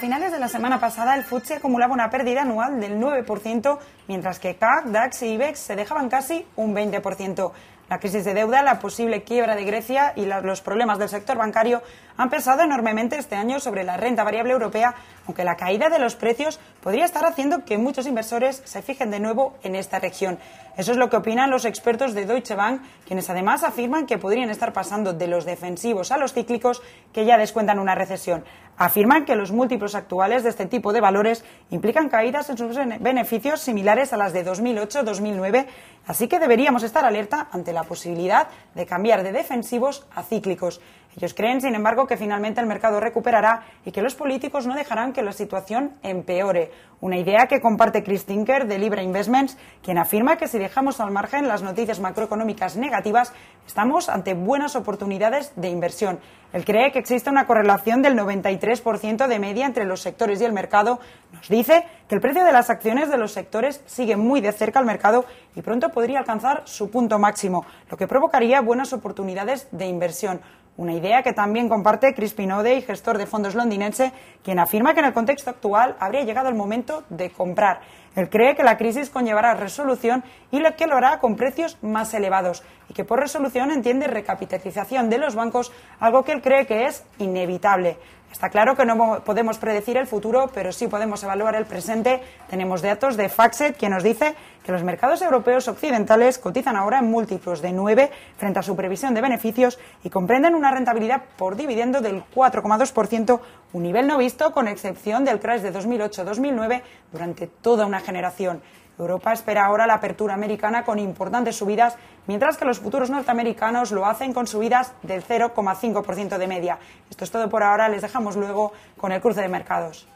finales de la semana pasada el FTSE acumulaba una pérdida anual del 9%, mientras que CAC, DAX y IBEX se dejaban casi un 20%. La crisis de deuda, la posible quiebra de Grecia y los problemas del sector bancario han pesado enormemente este año sobre la renta variable europea, aunque la caída de los precios podría estar haciendo que muchos inversores se fijen de nuevo en esta región. Eso es lo que opinan los expertos de Deutsche Bank, quienes además afirman que podrían estar pasando de los defensivos a los cíclicos que ya descuentan una recesión. Afirman que los múltiplos actuales de este tipo de valores implican caídas en sus beneficios similares a las de 2008-2009, así que deberíamos estar alerta ante la posibilidad de cambiar de defensivos a cíclicos. Ellos creen, sin embargo, que finalmente el mercado recuperará y que los políticos no dejarán que la situación empeore. Una idea que comparte Chris Tinker de Libra Investments, quien afirma que si dejamos al margen las noticias macroeconómicas negativas, estamos ante buenas oportunidades de inversión. Él cree que existe una correlación del 93% de media entre los sectores y el mercado. Nos dice que el precio de las acciones de los sectores sigue muy de cerca al mercado y pronto podría alcanzar su punto máximo, lo que provocaría buenas oportunidades de inversión. Una idea que también comparte Chris Pinode, gestor de fondos londinense, quien afirma que en el contexto actual habría llegado el momento de comprar. Él cree que la crisis conllevará resolución y que lo hará con precios más elevados y que por resolución entiende recapitalización de los bancos, algo que él cree que es inevitable. Está claro que no podemos predecir el futuro, pero sí podemos evaluar el presente. Tenemos datos de Faxet que nos dice que los mercados europeos occidentales cotizan ahora en múltiplos de 9 frente a su previsión de beneficios y comprenden una rentabilidad por dividendo del 4,2%, un nivel no visto con excepción del crash de 2008-2009 durante toda una generación. Europa espera ahora la apertura americana con importantes subidas, mientras que los futuros norteamericanos lo hacen con subidas del 0,5% de media. Esto es todo por ahora, les dejamos luego con el cruce de mercados.